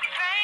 my friend.